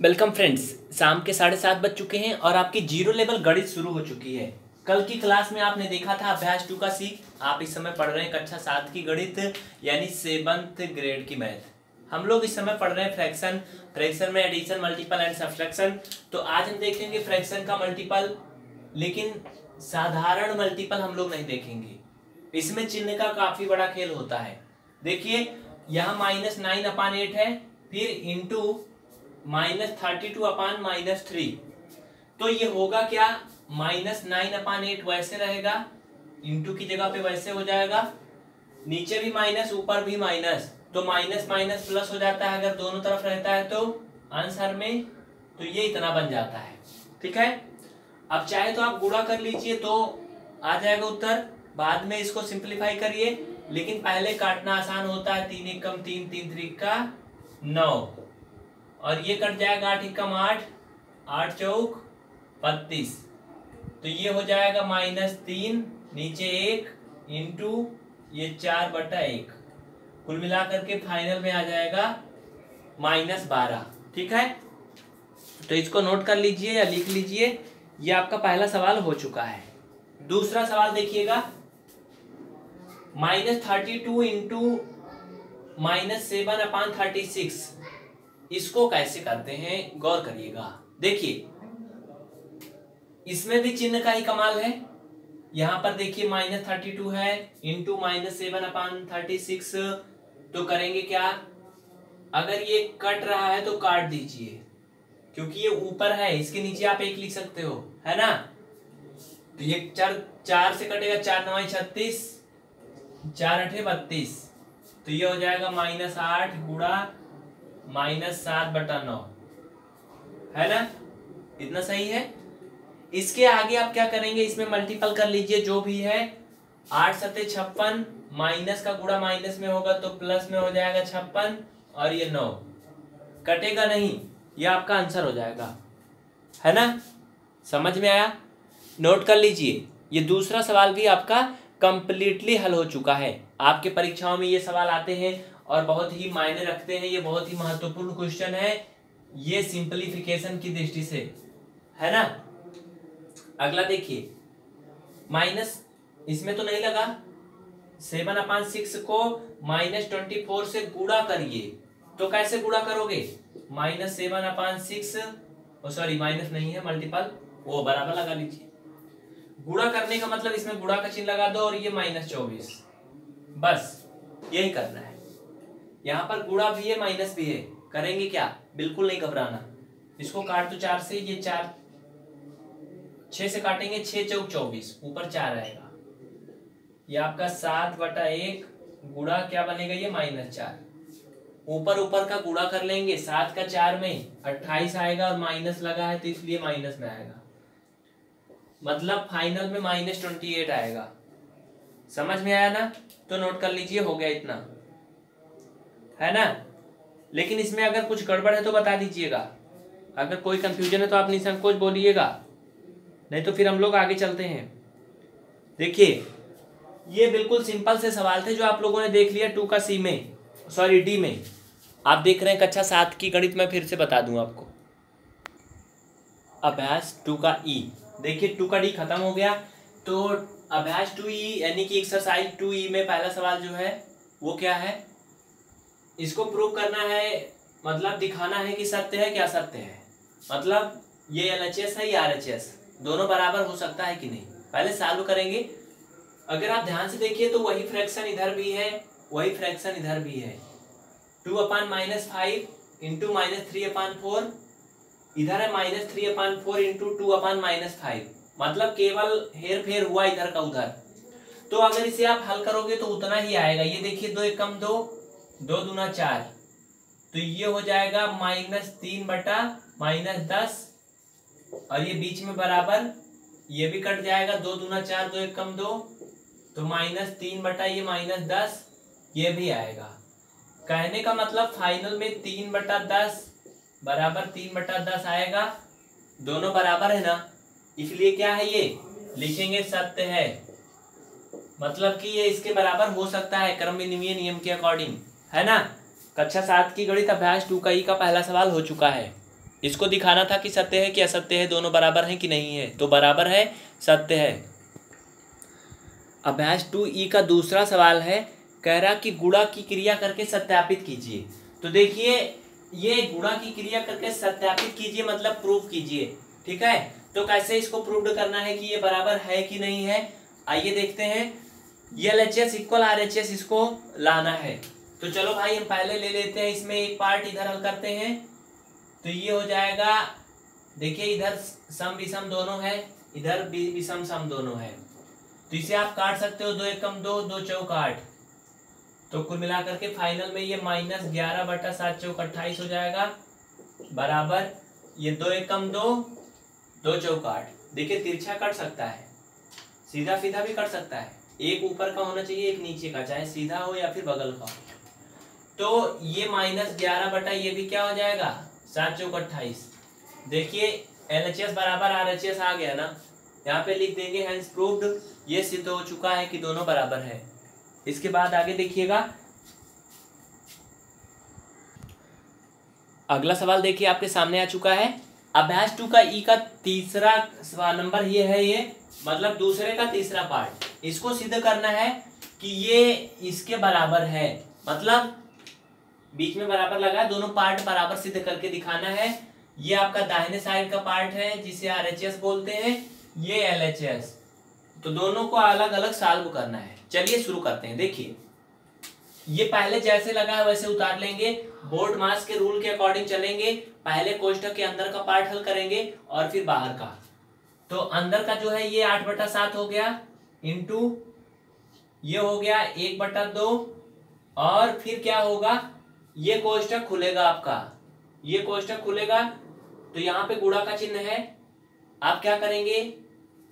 Welcome friends शाम के साढ़े सात बज चुके हैं और आपकी ज़ीरो लेवल गणित शुरू हो चुकी है। कल की क्लास में आपने देखा था अभ्यास टू का सी आप इस समय पढ़ रहे हैं कक्षा सात की गणित, यानी सेवंथ ग्रेड की मैथ हम लोग इस समय पढ़ रहे हैं फ्रैक्शन फ्रैक्शन में एडिशन मल्टीपल एंड सब्सट्रैक्शन तो आज हम देखेंगे फ्रैक्शन का मल्टीपल लेकिन साधारण मल्टीपल हम लोग नहीं देखेंगे। इसमें चिन्ह का काफ़ी बड़ा खेल होता है। देखिए, यहाँ माइनस नाइन अपान एट है, फिर into minus thirty two upon minus three. तो ये होगा क्या? माइनस नाइन अपान एट वैसे रहेगा। इंटू की जगह पे वैसे हो जाएगा। नीचे भी माइनस, ऊपर भी माइनस। तो माइनस माइनस प्लस हो जाता है अगर दोनों तरफ़ रहता है तो आंसर में तो ये इतना बन जाता है। ठीक है? अब चाहे तो आप गुणा कर लीजिए तो आ जाएगा उत्तर। बाद में इसको सिंप्लीफाई करिए। लेकिन पहले काटना आसान होता है। तीन एक कम तीन तीन त्रिक का नौ। और ये कट जाएगा आठ एक कम आठ आठ चौक बत्तीस। तो ये हो जाएगा माइनस तीन, नीचे एक इंटू ये चार बटा एक। कुल मिला करके फाइनल में आ जाएगा माइनस बारह। ठीक है? तो इसको नोट कर लीजिए या लिख लीजिए। ये आपका पहला सवाल हो चुका है। दूसरा सवाल देखिएगा। Minus thirty two into minus seven upon thirty six. इसको कैसे करते हैं, गौर करिएगा। देखिए, इसमें भी चिन्ह का ही कमाल है। यहाँ पर देखिए माइनस थर्टी टू है into minus seven upon thirty six तो करेंगे क्या? अगर ये कट रहा है तो काट दीजिए, क्योंकि ये ऊपर है, इसके नीचे आप एक लिख सकते हो, है ना? तो ये चार चार से कटेगा, चार नवाई छत्तीस, चार अठे बत्तीस तो ये हो जाएगा माइनस आठ गुड़ा माइनस सात बटा नौ। है ना? इतना सही है? इसके आगे आप क्या करेंगे? इसमें मल्टीपल कर लीजिए, जो भी है, आठ सत्य छप्पन, माइनस का गुड़ा माइनस में होगा तो प्लस में हो जाएगा छप्पन, और ये नौ। कटेगा नहीं, ये आपका आंसर हो जाएगा। है ना? समझ में आया? नोट कर लीजिए। ये दूसरा सवाल भी आपका कंप्लीटली हल हो चुका है। आपके परीक्षाओं में ये सवाल आते हैं और बहुत ही मायने रखते हैं, ये बहुत ही महत्वपूर्ण क्वेश्चन है, ये सिंपलीफिकेशन की दृष्टि से, है ना? अगला देखिए माइनस इसमें तो नहीं लगा सेवन अपान सिक्स को माइनस ट्वेंटी फोर से गुड़ा करिए तो कैसे गुड़ा करोगे? Minus seven upon six sorry minus नहीं है मल्टीपल वो बराबर लगा लीजिए। गुड़ा करने का मतलब इसमें गुड़ा का चिन्ह लगा दो और ये माइनस चौबीस। बस, यही करना है। यहाँ पर गुड़ा भी है, माइनस भी है। करेंगे क्या? बिल्कुल नहीं घबराना। इसको काट दो चार से, ये चार, छह से काटेंगे, छह चौक चौबीस, ऊपर चार आएगा। ये आपका सात बटा एक गुड़ा क्या बनेगा? ये माइनस चार। ऊपर ऊपर का गुड़ा कर लेंगे, सात का चार में अट्ठाईस आएगा और माइनस लगा है तो इसलिए माइनस में आएगा। मतलब फाइनल में माइनस ट्वेंटी एट आएगा। समझ में आया ना? तो नोट कर लीजिए, हो गया इतना। है ना? लेकिन इसमें अगर कुछ गड़बड़ है तो बता दीजिएगा। अगर कोई कंफ्यूजन है तो आप निसंकोच बोलिएगा। नहीं तो फिर हम लोग आगे चलते हैं। देखिए, ये बिल्कुल सिंपल से सवाल थे जो आप लोगों ने देख लिया टू का सी में सॉरी डी में। आप देख रहे हैं कक्षा सात की गणित में फिर से बता दूँ आपको। अभ्यास टू का ई देखिए, टू का डी खत्म हो गया। तो अभ्यास टू ई यानी कि एक्सरसाइज टू ई में पहला सवाल जो है, वो क्या है? इसको प्रूव करना है मतलब दिखाना है कि सत्य है, क्या सत्य है। मतलब ये एल है, या आर दोनों बराबर हो सकता है कि नहीं। पहले सॉल्व करेंगे। अगर आप ध्यान से देखिए तो वही फ्रैक्शन इधर भी है, वही फ्रैक्शन इधर भी है। Two upon minus five into minus three upon four इधर है minus three upon four into two upon minus five मतलब केवल हेर फेर हुआ इधर का उधर। तो अगर इसे आप हल करोगे तो उतना ही आएगा। ये देखिए, दो एक कम दो। दो दूना चार। तो ये हो जाएगा माइनस तीन बटा माइनस दस, और ये बीच में बराबर, ये भी कट जाएगा दो दूना चार, दो एक कम दो तो माइनस तीन बटा ये माइनस दस, ये भी आएगा। कहने का मतलब फाइनल में तीन बटा दस बराबर तीन बटा दस आएगा। दोनों बराबर है ना? इसलिए क्या है ये? लिखेंगे सत्य है। मतलब कि ये इसके बराबर हो सकता है क्रम विनिमय नियम के अकॉर्डिंग। है ना? कक्षा सात की गणित अभ्यास टू का ई का पहला सवाल हो चुका है। इसको दिखाना था कि सत्य है कि असत्य है, दोनों बराबर हैं कि नहीं है? तो बराबर है, सत्य है। अभ्यास टू ई का दूसरा सवाल है, कह रहा कि गुणा की क्रिया करके सत्यापित कीजिए। तो देखिए, ये गुणा की क्रिया करके सत्यापित कीजिए मतलब प्रूफ कीजिए, ठीक है? तो कैसे इसको प्रूव करना है कि ये बराबर है कि नहीं है? आइए देखते हैं। L H S equal R H S इसको लाना है। तो चलो भाई, हम पहले ले लेते हैं, इसमें एक पार्ट इधर हल करते हैं। तो ये हो जाएगा, देखिए इधर सम विषम दोनों है, इधर विषम सम दोनों है। तो इसे आप काट सकते हो, दो एकम दो दो चौक आठ। तो कुल मिलाकर के फाइनल में ये माइनस ग्यारह बटा सात चौक अट्ठाईस हो जाएगा, बराबर। ये दो एकम दो दो चौक आठ। देखिए, तिरछा कट सकता है सीधा सीधा भी कट सकता है। एक ऊपर का होना चाहिए, एक नीचे का, चाहे सीधा हो या फिर बगल का हो। तो ये माइनस ग्यारह बटा ये भी क्या हो जाएगा? सात चौक अट्ठाईस। देखिए एल एच एस बराबर आर एच एस आ गया ना? यहाँ पे लिख देंगे हैंस प्रूव्ड ये सिद्ध हो चुका है कि दोनों बराबर है। इसके बाद आगे देखिएगा। अगला सवाल देखिए, आपके सामने आ चुका है। अभ्यास टू का ई का तीसरा सवाल नंबर ये है ये मतलब दूसरे का तीसरा पार्ट इसको सिद्ध करना है कि ये इसके बराबर है। मतलब बीच में बराबर लगा, दोनों पार्ट बराबर सिद्ध करके दिखाना है। ये आपका दाहिने साइड का पार्ट है, जिसे आरएचएस बोलते हैं, ये एलएचएस तो दोनों को अलग अलग सॉल्व करना है। चलिए शुरू करते हैं। देखिए, ये पहले जैसे लगा है, वैसे उतार लेंगे। बोर्ड मास के रूल के अकॉर्डिंग चलेंगे। पहले कोष्टक के अंदर का पार्ट हल करेंगे और फिर बाहर का। तो अंदर का जो है, ये आठ बटा सात हो गया। इंटू ये हो गया एक बटा दो। और फिर क्या होगा? ये कोष्टक खुलेगा आपका। ये कोष्टक खुलेगा तो यहाँ पे गुड़ा का चिन्ह है। आप क्या करेंगे?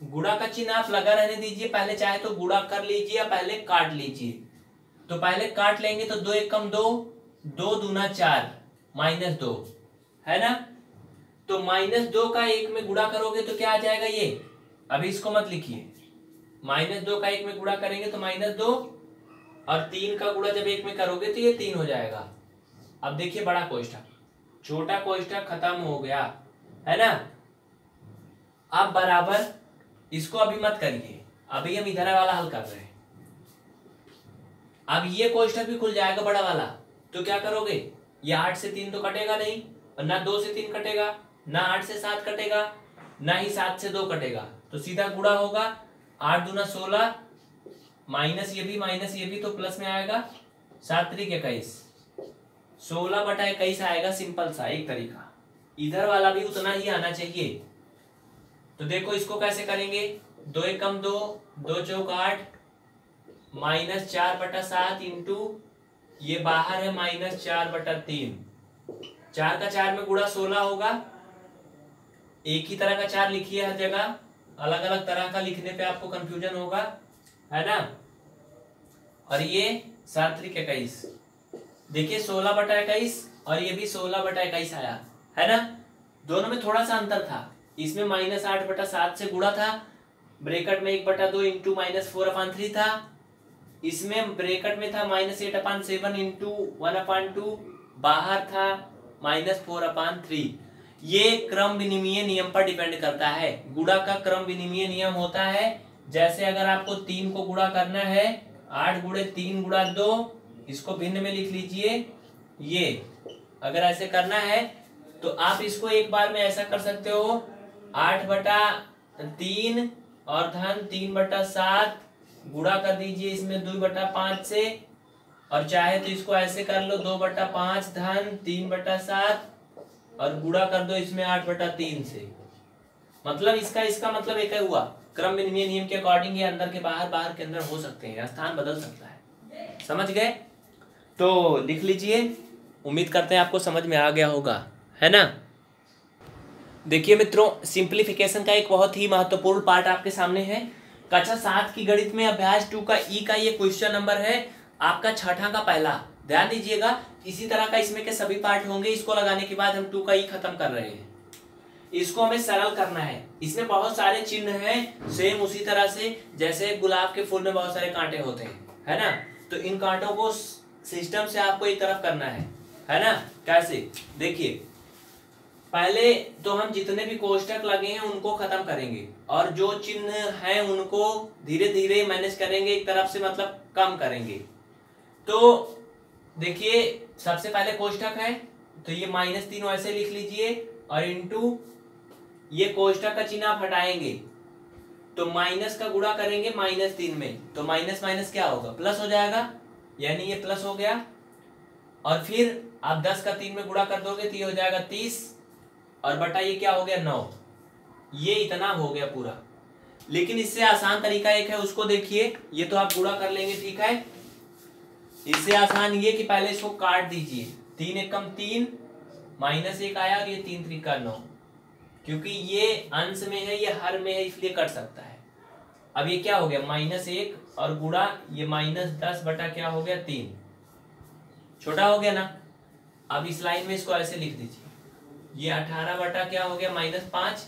गुड़ा का चिन्ह आप लगा रहने दीजिए। पहले चाहे तो गुड़ा कर लीजिए या पहले काट लीजिए। तो पहले काट लेंगे तो दो एक कम दो दो दूना चार, माइनस दो। है ना? तो माइनस दो का एक में गुड़ा करोगे तो क्या आ जाएगा ये? अभी इसको मत लिखिए। माइनस दो का एक में गुड़ा करेंगे तो माइनस दो, और तीन का गुड़ा जब एक में करोगे तो ये तीन हो जाएगा। अब देखिए बड़ा कोष्ठक। छोटा कोष्ठक खत्म हो गया, है ना? अब बराबर इसको अभी मत करिए। अभी हम इधर वाला हल कर रहे हैं। अब ये कोष्ठक भी खुल जाएगा बड़ा वाला। तो क्या करोगे? ये आठ से तीन तो कटेगा नहीं, और ना दो से तीन कटेगा, ना आठ से सात कटेगा, ना ही सात से दो कटेगा। तो सीधा गुड़ा होगा आठ दूना सोलह, माइनस ये भी, माइनस ये भी तो प्लस में आएगा। सात तरीक इक्कीस। सोलह बटा इक्कीस आएगा, सिंपल सा, एक तरीका। इधर वाला भी उतना ही आना चाहिए। तो देखो, इसको कैसे करेंगे? दो एकम दो दो चौक आठ, माइनस चार बटा सात इंटू, ये बाहर है माइनस चार बटा तीन। चार का चार में गुड़ा सोलह होगा। एक ही तरह का चार लिखिए हर जगह। अलग अलग तरह का लिखने पे आपको कंफ्यूजन होगा। है ना? और ये सात त्रिक इक्कीस। देखिए, सोलह बटा इक्कीस और ये भी सोलह बटा इक्कीस आया, है ना? दोनों में थोड़ा सा अंतर था। इसमें माइनस आठ बटा सात से गुड़ा था। ब्रेकट में एक बटा दो into minus four upon three था। इसमें ब्रेकट में था minus eight upon seven into one upon two बाहर था माइनस फोर अपान थ्री ये क्रम विनिमय नियम पर डिपेंड करता है। गुड़ा का क्रम विनिमय नियम होता है, जैसे अगर आपको तीन को गुड़ा करना है, आठ गुड़े तीन गुड़ा दो इसको भिन्न में लिख लीजिए, ये। अगर ऐसे करना है तो आप इसको एक बार में ऐसा कर सकते हो, आठ बटा तीन और धन तीन बटा सात गुड़ा कर दीजिए इसमें दो बटा पाँच से, और चाहे तो इसको ऐसे कर लो, दो बटा पाँच धन तीन बटा सात, और गुड़ा कर दो इसमें आठ बटा तीन से। मतलब इसका इसका मतलब एक है हुआ। क्रम विनिमय नियम के अकॉर्डिंग ये अंदर के बाहर बाहर के अंदर हो सकते हैं स्थान बदल सकता है। समझ गए? तो लिख लीजिए। उम्मीद करते हैं आपको समझ में आ गया होगा। है ना? देखिए मित्रों सिंप्लीफिकेशन का एक बहुत ही महत्वपूर्ण पार्ट आपके सामने है। कक्षा सात की गणित में अभ्यास टू का ई का ये क्वेश्चन नंबर है। आपका छठा का पहला। ध्यान दीजिएगा, इसी तरह का इसमें के सभी पार्ट होंगे। इसको लगाने के बाद हम टू का ई खत्म कर रहे हैं। इसको हमें सरल करना है। इसमें बहुत सारे चिन्ह हैं सेम उसी तरह से, जैसे गुलाब के फूल में बहुत सारे कांटे होते हैं। है ना? तो इन कांटों को सिस्टम से आपको एक तरफ़ करना है है ना? कैसे? देखिए, पहले तो हम जितने भी कोष्टक लगे हैं, उनको खत्म करेंगे। और जो चिन्ह हैं, उनको धीरे धीरे मैनेज करेंगे, एक तरफ़ से मतलब कम करेंगे। तो देखिए, सबसे पहले कोष्टक है तो ये माइनस तीन ऐसे लिख लीजिए, और इंटू ये कोष्टक का चिन्ह आप हटाएँगे। तो माइनस का गुणा करेंगे माइनस तीन में। तो माइनस माइनस क्या होगा? प्लस हो जाएगा। यानी ये प्लस हो गया। और फिर आप दस का तीन में गुणा कर दोगे तो ये हो जाएगा तीस। और बटा ये क्या हो गया? नौ। ये इतना हो गया पूरा। लेकिन इससे आसान तरीका एक है, उसको देखिए। ये तो आप गुणा कर लेंगे, ठीक है? इससे आसान ये कि पहले इसको काट दीजिए। तीन एक कम तीन, माइनस एक आया और ये तीन त्रिका नौ। क्योंकि ये अंश में है, ये हर में है, इसलिए कट सकता है। अब ये क्या हो गया? माइनस एक और गुड़ा ये माइनस दस बटा क्या हो गया? तीन। छोटा हो गया ना? अब इस लाइन में इसको ऐसे लिख दीजिए। ये अठारह बटा क्या हो गया? माइनस पाँच।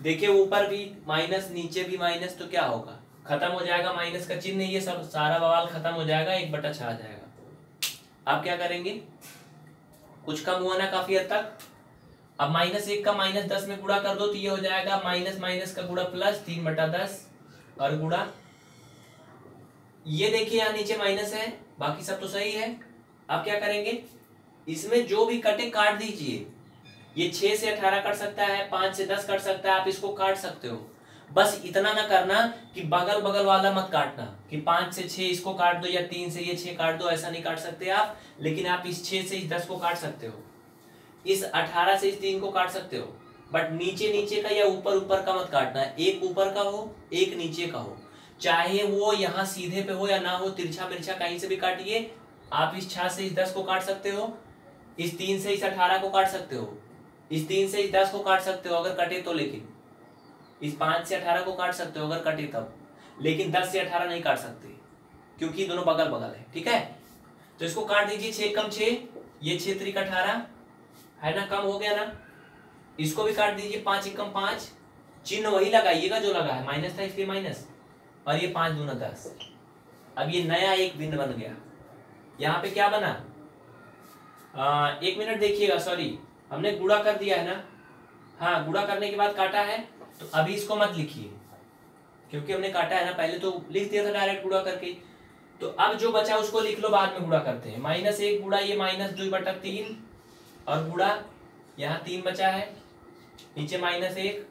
देखिए, ऊपर भी माइनस, नीचे भी माइनस तो क्या होगा? खत्म हो जाएगा माइनस का चिन्ह? ये सब सारा बवाल खत्म हो जाएगा, एक बटा छा जाएगा। आप क्या करेंगे? कुछ कम हुआ ना काफ़ी हद तक? अब माइनस एक का माइनस दस में गुड़ा कर दो तो ये हो जाएगा माइनस माइनस का गुड़ा प्लस तीन बटा दस। और गुड़ा ये देखिए यहाँ नीचे माइनस है, बाकी सब तो सही है। अब क्या करेंगे? इसमें जो भी कटे काट दीजिए, ये छह से अठारह कट सकता है, पाँच से दस कट सकता है, आप इसको काट सकते हो। बस इतना ना करना कि बगल बगल वाला मत काटना, कि पाँच से छह इसको काट दो या तीन से ये छह काट दो, ऐसा नहीं काट सकते आप, लेकिन आप इस छह से इस दस को काट सकते हो। इस अठारह से इस तीन को काट सकते हो। बट नीचे नीचे का या ऊपर ऊपर का मत काटना एक ऊपर का हो, एक नीचे का हो। चाहे वो यहाँ सीधे पे हो या ना हो, तिरछा मिर्छा कहीं से भी काटिए, आप इस छह से इस दस को काट सकते हो, इस तीन से इस अठारह को काट सकते हो, इस तीन से इस दस को काट सकते हो अगर कटे तो लेकिन, इस पाँच से अठारह को काट सकते हो अगर कटे तब, लेकिन दस से अठारह नहीं काट सकते, क्योंकि दोनों बगल बगल है, ठीक है? तो इसको काट दीजिए छह कम छह, ये छह त्रिक अठारह, है ना, कम हो गया ना? इसको भी काट दीजिए पाँच एक कम पाँच। चिन्ह वही लगाइएगा जो लगा है। माइनस था इसलिए माइनस। और ये पाँच दूना दस। अब ये नया एक बिंद बन गया। यहाँ पे क्या बना? आ, एक मिनट देखिएगा सॉरी हमने गुड़ा कर दिया है ना? हाँ गुड़ा करने के बाद काटा है। तो अभी इसको मत लिखिए। क्योंकि हमने काटा है ना पहले तो लिख दिया था डायरेक्ट गुड़ा करके। तो अब जो बचा उसको लिख लो बाद में गुड़ा करते हैं। माइनस एक गुड़ा ये माइनस दो बटा तीन। और गुड़ा यहाँ तीन बचा है। नीचे माइनस एक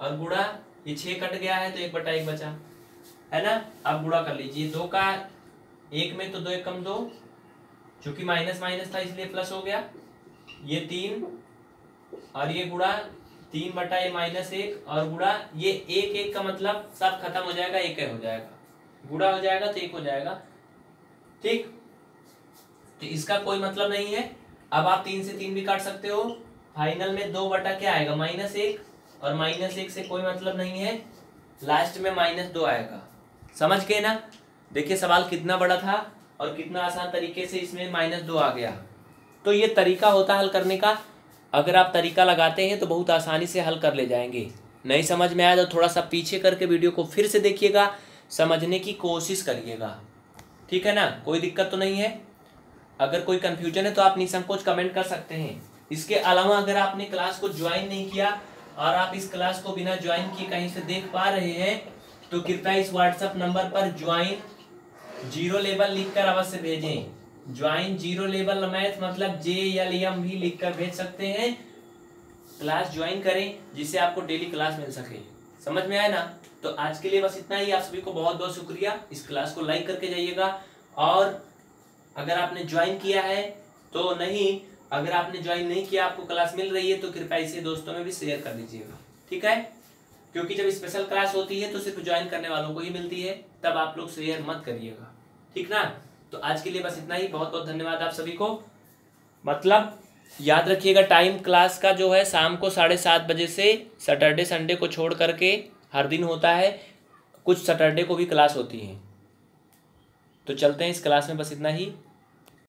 और गुड़ा ये छह कट गया है तो एक बटा एक बचा, है ना? अब गुड़ा कर लीजिए। दो का एक में तो दो एक कम दो चूँकि माइनस माइनस था इसलिए प्लस हो गया। ये तीन और ये गुड़ा तीन बटा ये माइनस एक और गुड़ा ये एक एक का मतलब सब खत्म हो जाएगा, एक हो जाएगा। गुड़ा हो जाएगा तो एक हो जाएगा। ठीक? तो इसका कोई मतलब नहीं है। अब आप तीन से तीन भी काट सकते हो। फाइनल में दो बटा क्या आएगा? माइनस एक और माइनस एक से कोई मतलब नहीं है। लास्ट में माइनस दो आएगा। समझ गए ना? देखिए सवाल कितना बड़ा था और कितना आसान तरीके से इसमें माइनस दो आ गया। तो ये तरीका होता हल करने का। अगर आप तरीका लगाते हैं तो बहुत आसानी से हल कर ले जाएँगे। नहीं समझ में आया तो थोड़ा सा पीछे करके वीडियो को फिर से देखिएगा। समझने की कोशिश करिएगा। ठीक है ना? कोई दिक्कत तो नहीं है। अगर कोई कन्फ्यूज़न है तो आप निसंकोच कमेंट कर सकते हैं। इसके अलावा अगर आपने क्लास को ज्वाइन नहीं किया और आप इस क्लास को बिना ज्वाइन किए कहीं से देख पा रहे हैं तो कृपया इस व्हाट्सएप नंबर पर ज्वाइन ज़ीरो लेवल लिखकर अवश्य भेजें। ज्वाइन ज़ीरो लेवल मैथ मतलब जे एल एम भी लिख कर भेज सकते हैं। क्लास ज्वाइन करें जिससे आपको डेली क्लास मिल सके। समझ में आया ना? तो आज के लिए बस इतना ही। आप सभी को बहुत बहुत शुक्रिया। इस क्लास को लाइक करके जाइएगा। और अगर आपने ज्वाइन किया है तो नहीं अगर आपने ज्वाइन नहीं किया, आपको क्लास मिल रही है तो कृपया इसे दोस्तों में भी शेयर कर दीजिएगा। ठीक है? क्योंकि जब स्पेशल क्लास होती है तो सिर्फ़ ज्वाइन करने वालों को ही मिलती है। तब आप लोग शेयर मत करिएगा। ठीक ना? तो आज के लिए बस इतना ही। बहुत बहुत धन्यवाद आप सभी को। मतलब याद रखिएगा टाइम क्लास का जो है, शाम को साढ़े सात बजे से सैटरडे संडे को छोड़ करके हर दिन होता है। कुछ सैटरडे को भी क्लास होती है। तो चलते हैं इस क्लास में बस इतना ही।